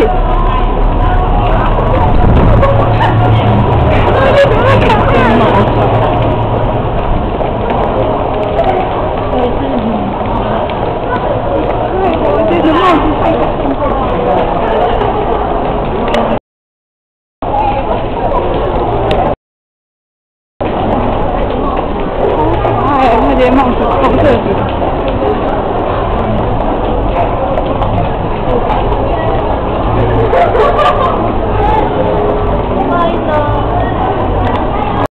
帽子。好特 Come on.